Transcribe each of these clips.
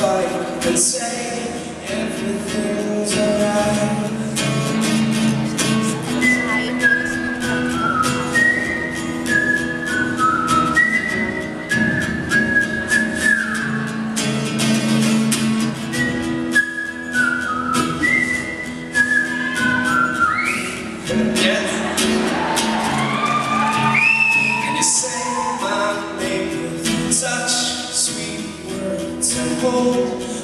fight and say everything.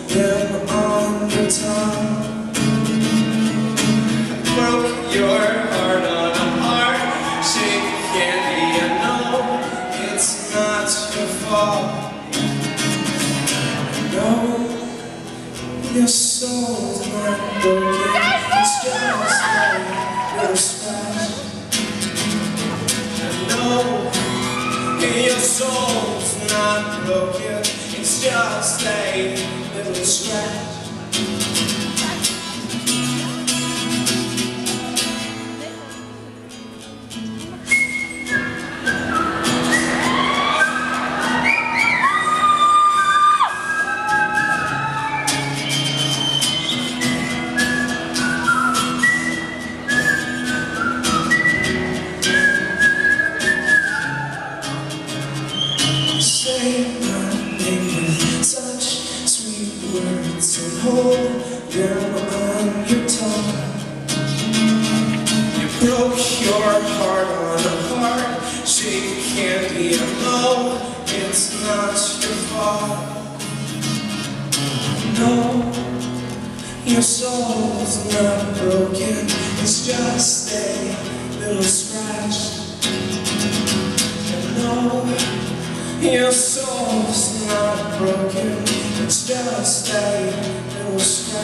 Them on tongue. I broke your heart on a heart shaped candy. I know it's not your fault. No, your soul's not broken. It's just your scratch. I know your soul's not broken. It's just a little scratch. Say hold them on your tongue. You broke your heart on a heart shaped candy. I know it's not your fault. No, your soul's not broken. It's just a little scratch. Your soul's not broken, it's just a little scratch.